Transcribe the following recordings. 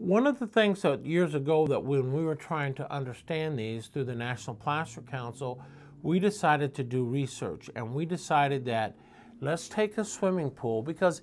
One of the things that years ago that when we were trying to understand these through the National Plaster Council, we decided to do research and we decided that let's take a swimming pool because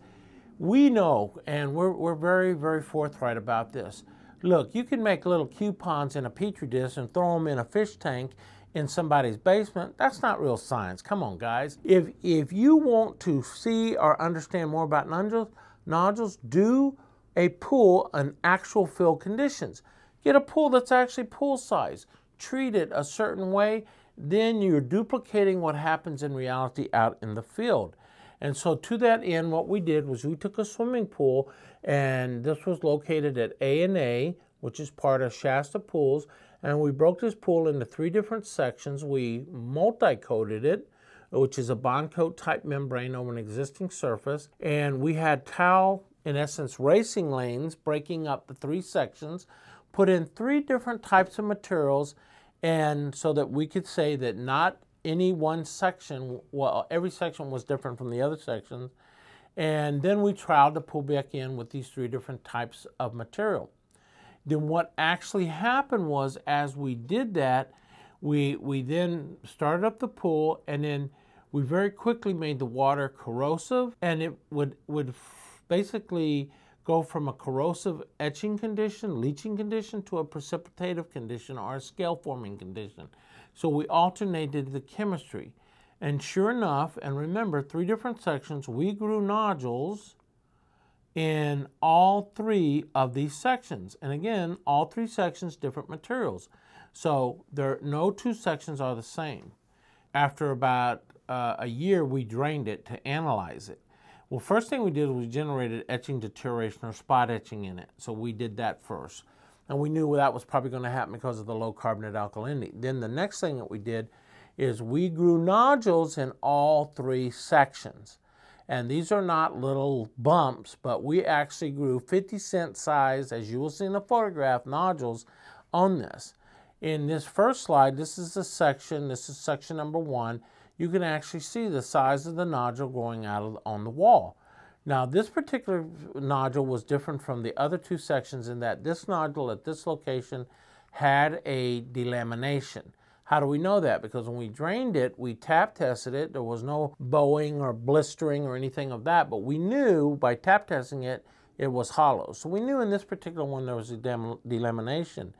we know and we're, we're very, very forthright about this. Look, you can make little coupons in a petri dish and throw them in a fish tank in somebody's basement. That's not real science. Come on, guys. If, if you want to see or understand more about nodules, nodules, do a pool in actual fill conditions. Get a pool that's actually pool size. Treat it a certain way. Then you're duplicating what happens in reality out in the field. And so to that end, what we did was we took a swimming pool, and this was located at A and A, which is part of Shasta Pools, and we broke this pool into three different sections. We multi-coated it, which is a bond coat type membrane over an existing surface, and we had towel in essence, racing lanes, breaking up the three sections, put in three different types of materials, and so that we could say that not any one section, well, every section was different from the other sections. And then we tried to pull back in with these three different types of material. Then what actually happened was as we did that, we, we then started up the pool and then we very quickly made the water corrosive and it would, would basically go from a corrosive etching condition, leaching condition, to a precipitative condition or a scale forming condition. So we alternated the chemistry. And sure enough, and remember, three different sections, we grew nodules in all three of these sections. And again, all three sections, different materials. So there, no two sections are the same. After about uh, a year, we drained it to analyze it. Well, first thing we did was generated etching deterioration or spot etching in it. So we did that first. And we knew that was probably going to happen because of the low carbonate alkalinity. Then the next thing that we did is we grew nodules in all three sections. And these are not little bumps, but we actually grew 50 cent size, as you will see in the photograph, nodules on this. In this first slide, this is the section, this is section number one, you can actually see the size of the nodule growing out of, on the wall. Now, this particular nodule was different from the other two sections in that this nodule at this location had a delamination. How do we know that? Because when we drained it, we tap tested it. There was no bowing or blistering or anything of that, but we knew by tap testing it, it was hollow. So we knew in this particular one there was a delamination.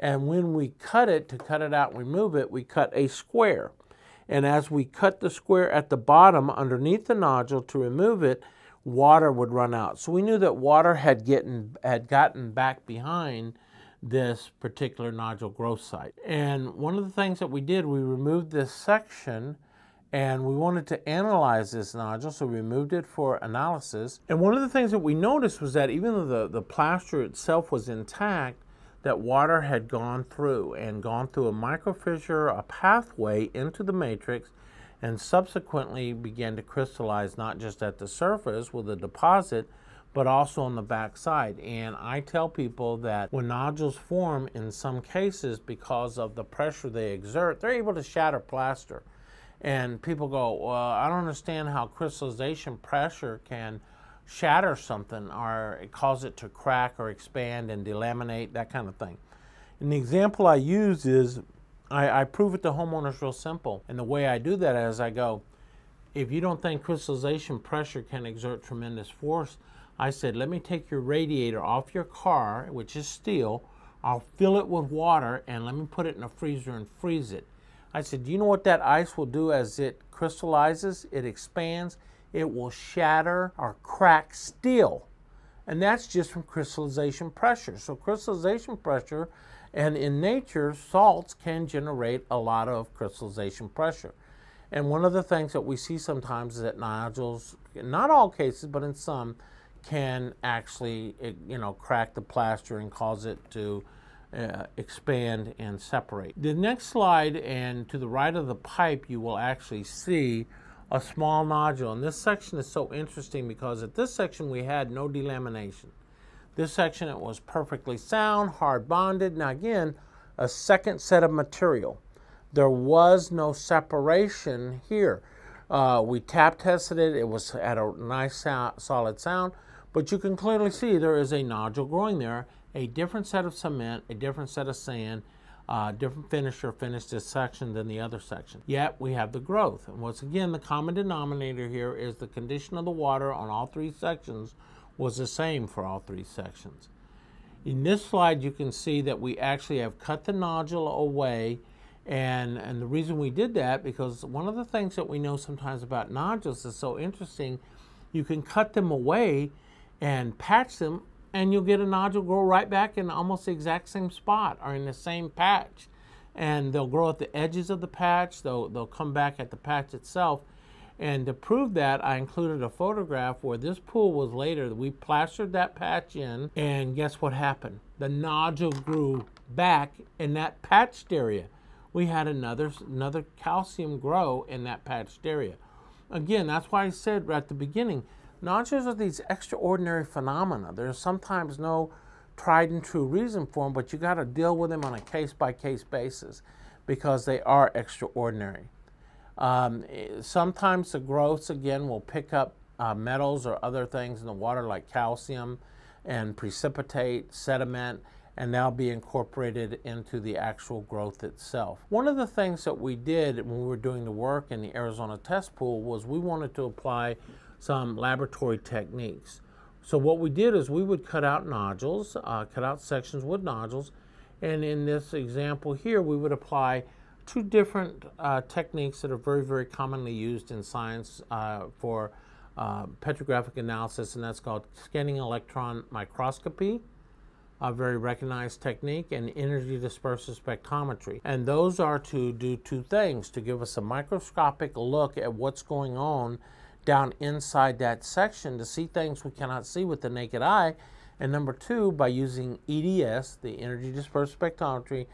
And when we cut it, to cut it out and remove it, we cut a square. And as we cut the square at the bottom underneath the nodule to remove it, water would run out. So we knew that water had, getting, had gotten back behind this particular nodule growth site. And one of the things that we did, we removed this section and we wanted to analyze this nodule, so we removed it for analysis. And one of the things that we noticed was that even though the, the plaster itself was intact, that water had gone through and gone through a microfissure, a pathway into the matrix, and subsequently began to crystallize not just at the surface with a deposit, but also on the backside. And I tell people that when nodules form, in some cases, because of the pressure they exert, they're able to shatter plaster. And people go, Well, I don't understand how crystallization pressure can shatter something or cause it to crack or expand and delaminate, that kind of thing. And the example I use is I, I prove it to homeowners real simple. And the way I do that is I go, if you don't think crystallization pressure can exert tremendous force, I said, let me take your radiator off your car, which is steel, I'll fill it with water and let me put it in a freezer and freeze it. I said, do you know what that ice will do as it crystallizes? It expands it will shatter or crack steel. And that's just from crystallization pressure. So, crystallization pressure, and in nature, salts can generate a lot of crystallization pressure. And one of the things that we see sometimes is that nodules, not all cases, but in some, can actually, you know, crack the plaster and cause it to uh, expand and separate. The next slide, and to the right of the pipe, you will actually see a small nodule. And this section is so interesting because at this section we had no delamination. This section it was perfectly sound, hard bonded. Now again, a second set of material. There was no separation here. Uh, we tap tested it. It was at a nice sound, solid sound. But you can clearly see there is a nodule growing there, a different set of cement, a different set of sand, uh, different finisher finished this section than the other section. Yet we have the growth. And once again, the common denominator here is the condition of the water on all three sections was the same for all three sections. In this slide, you can see that we actually have cut the nodule away. And, and the reason we did that, because one of the things that we know sometimes about nodules is so interesting, you can cut them away and patch them and you'll get a nodule grow right back in almost the exact same spot or in the same patch. And they'll grow at the edges of the patch, they'll, they'll come back at the patch itself. And to prove that, I included a photograph where this pool was later. We plastered that patch in, and guess what happened? The nodule grew back in that patched area. We had another, another calcium grow in that patched area. Again, that's why I said right at the beginning, Nodules are these extraordinary phenomena. There's sometimes no tried and true reason for them, but you got to deal with them on a case by case basis because they are extraordinary. Um, sometimes the growths, again, will pick up uh, metals or other things in the water like calcium and precipitate, sediment, and they'll be incorporated into the actual growth itself. One of the things that we did when we were doing the work in the Arizona test pool was we wanted to apply some laboratory techniques. So what we did is we would cut out nodules, uh, cut out sections with nodules, and in this example here, we would apply two different uh, techniques that are very, very commonly used in science uh, for uh, petrographic analysis, and that's called scanning electron microscopy, a very recognized technique, and energy dispersive spectrometry. And those are to do two things, to give us a microscopic look at what's going on down inside that section to see things we cannot see with the naked eye. And number two, by using EDS, the energy dispersed spectrometry,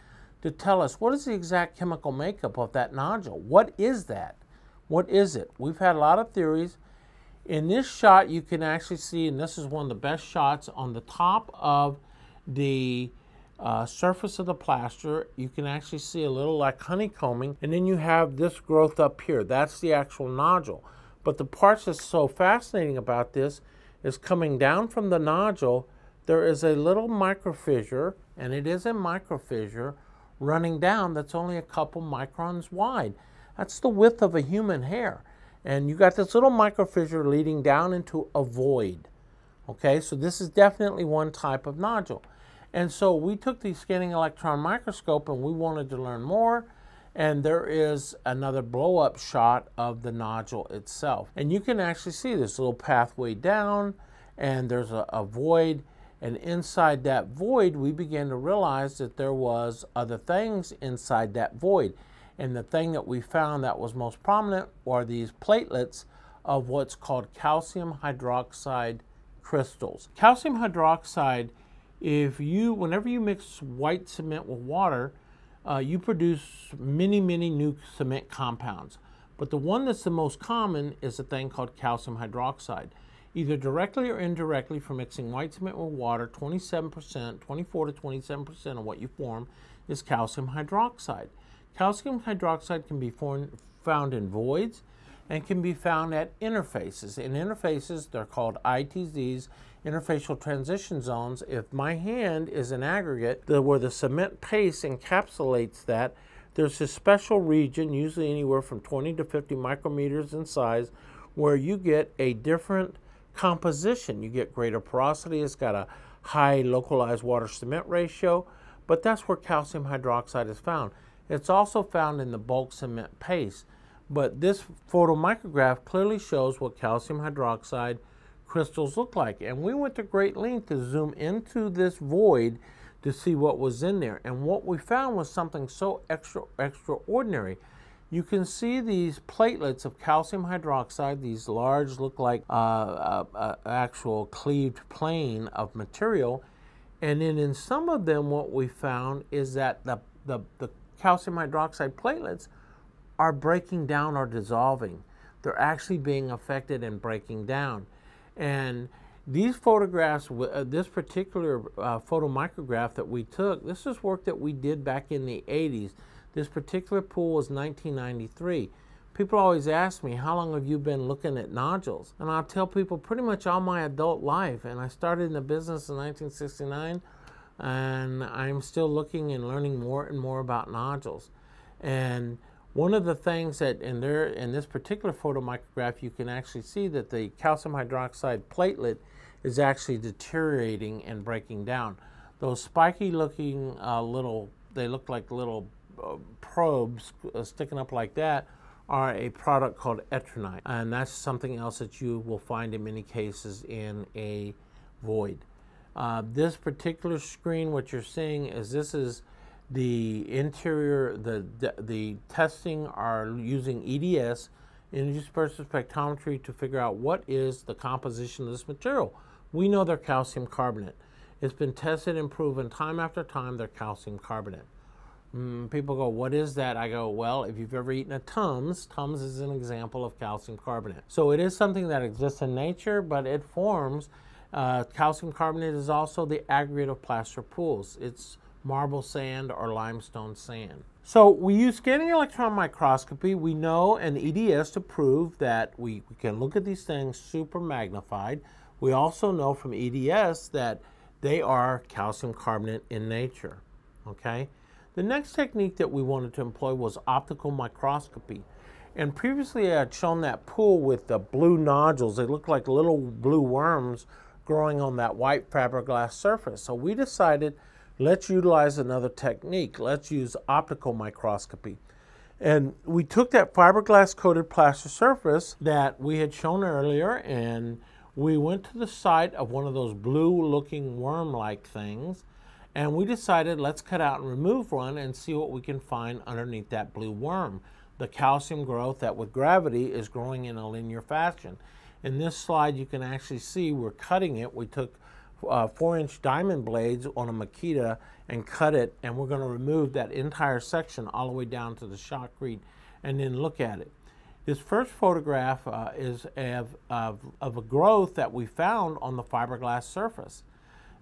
to tell us what is the exact chemical makeup of that nodule. What is that? What is it? We've had a lot of theories. In this shot, you can actually see, and this is one of the best shots, on the top of the uh, surface of the plaster, you can actually see a little like honeycombing, and then you have this growth up here. That's the actual nodule. But the part that's so fascinating about this is coming down from the nodule, there is a little microfissure, and it is a microfissure running down that's only a couple microns wide. That's the width of a human hair. And you got this little microfissure leading down into a void. Okay, so this is definitely one type of nodule. And so we took the scanning electron microscope and we wanted to learn more and there is another blow up shot of the nodule itself. And you can actually see this little pathway down and there's a, a, void and inside that void we began to realize that there was other things inside that void. And the thing that we found that was most prominent were these platelets of what's called calcium hydroxide crystals. Calcium hydroxide, if you, whenever you mix white cement with water, uh, you produce many, many new cement compounds. But the one that's the most common is a thing called calcium hydroxide. Either directly or indirectly from mixing white cement with water, 27%, 24 to 27% of what you form is calcium hydroxide. Calcium hydroxide can be found in voids and can be found at interfaces. In interfaces, they're called ITZs, interfacial transition zones. If my hand is an aggregate the, where the cement paste encapsulates that, there's a special region, usually anywhere from 20 to 50 micrometers in size, where you get a different composition. You get greater porosity, it's got a high localized water cement ratio, but that's where calcium hydroxide is found. It's also found in the bulk cement paste. But this photomicrograph clearly shows what calcium hydroxide crystals look like. And we went to great length to zoom into this void to see what was in there. And what we found was something so extra extraordinary. You can see these platelets of calcium hydroxide, these large, look like uh, uh, uh, actual cleaved plane of material. And then in some of them, what we found is that the, the, the calcium hydroxide platelets are breaking down or dissolving. They're actually being affected and breaking down. And these photographs, uh, this particular uh, photomicrograph that we took, this is work that we did back in the 80s. This particular pool was 1993. People always ask me, How long have you been looking at nodules? And I'll tell people pretty much all my adult life. And I started in the business in 1969, and I'm still looking and learning more and more about nodules. And one of the things that in there in this particular photomicrograph, you can actually see that the calcium hydroxide platelet is actually deteriorating and breaking down. Those spiky looking uh, little, they look like little uh, probes uh, sticking up like that are a product called ettringite, and that's something else that you will find in many cases in a void. Uh, this particular screen, what you're seeing is this is the interior, the, the, testing are using EDS, energy dispersive spectrometry, to figure out what is the composition of this material. We know they're calcium carbonate. It's been tested and proven time after time they're calcium carbonate. Mm, people go, what is that? I go, well, if you've ever eaten a Tums, Tums is an example of calcium carbonate. So it is something that exists in nature, but it forms. Uh, calcium carbonate is also the aggregate of plaster pools. It's marble sand or limestone sand. So we use scanning electron microscopy. We know an EDS to prove that we, we can look at these things super magnified. We also know from EDS that they are calcium carbonate in nature. Okay. The next technique that we wanted to employ was optical microscopy. And previously I had shown that pool with the blue nodules. They look like little blue worms growing on that white fiberglass surface. So we decided let's utilize another technique. Let's use optical microscopy. And we took that fiberglass coated plaster surface that we had shown earlier and we went to the site of one of those blue looking worm like things and we decided let's cut out and remove one and see what we can find underneath that blue worm. The calcium growth that with gravity is growing in a linear fashion. In this slide, you can actually see we're cutting it. We took uh, four inch diamond blades on a Makita and cut it, and we're going to remove that entire section all the way down to the shotcrete and then look at it. This first photograph uh, is of, of, of a growth that we found on the fiberglass surface.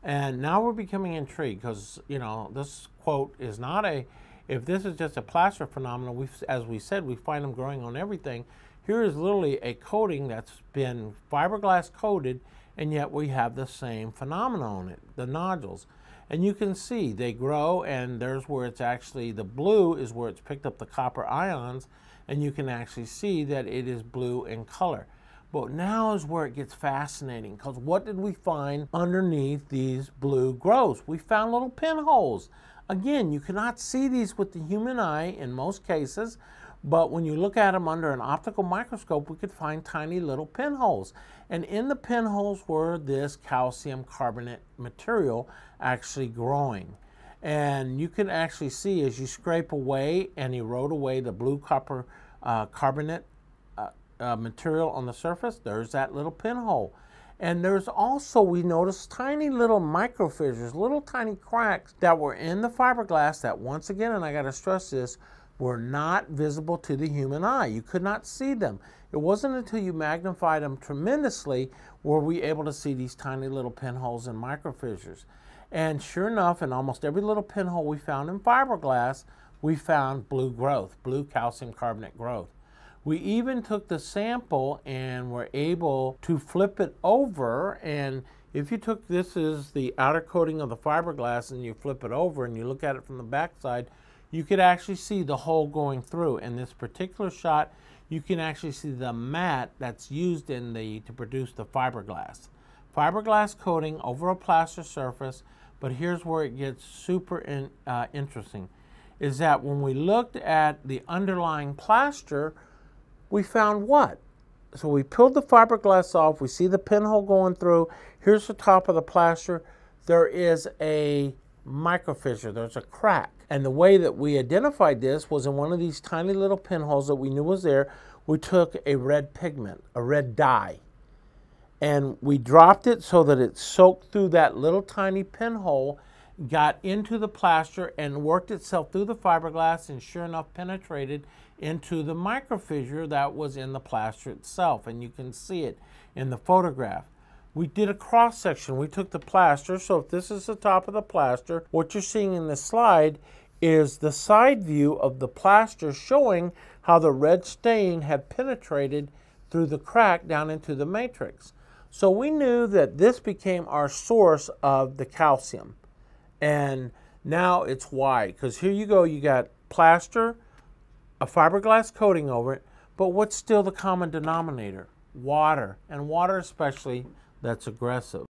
And now we're becoming intrigued because, you know, this quote is not a, if this is just a plaster phenomenon, we as we said, we find them growing on everything. Here is literally a coating that's been fiberglass coated, and yet we have the same phenomenon on it, the nodules. And you can see they grow, and there's where it's actually, the blue is where it's picked up the copper ions, and you can actually see that it is blue in color. But now is where it gets fascinating because what did we find underneath these blue growths? We found little pinholes. Again, you cannot see these with the human eye in most cases, but when you look at them under an optical microscope, we could find tiny little pinholes. And in the pinholes were this calcium carbonate material actually growing. And you can actually see as you scrape away and erode away the blue copper uh, carbonate uh, material on the surface, there's that little pinhole. And there's also, we noticed tiny little micro fissures, little tiny cracks that were in the fiberglass that once again, and I got to stress this, were not visible to the human eye. You could not see them. It wasn't until you magnified them tremendously were we able to see these tiny little pinholes and microfissures. And sure enough, in almost every little pinhole we found in fiberglass, we found blue growth, blue calcium carbonate growth. We even took the sample and were able to flip it over. And if you took this is the outer coating of the fiberglass and you flip it over and you look at it from the backside, you could actually see the hole going through. In this particular shot, you can actually see the mat that's used in the to produce the fiberglass. Fiberglass coating over a plaster surface, but here's where it gets super in, uh, interesting, is that when we looked at the underlying plaster, we found what? So we peeled the fiberglass off. We see the pinhole going through. Here's the top of the plaster. There is a microfissure. There's a crack. And the way that we identified this was in one of these tiny little pinholes that we knew was there. We took a red pigment, a red dye, and we dropped it so that it soaked through that little tiny pinhole, got into the plaster, and worked itself through the fiberglass, and sure enough, penetrated into the microfissure that was in the plaster itself. And you can see it in the photograph. We did a cross section. We took the plaster. So if this is the top of the plaster, what you're seeing in the slide is the side view of the plaster showing how the red stain had penetrated through the crack down into the matrix. So we knew that this became our source of the calcium. And now it's why, because here you go, you got plaster, a fiberglass coating over it, but what's still the common denominator? Water, and water especially that's aggressive.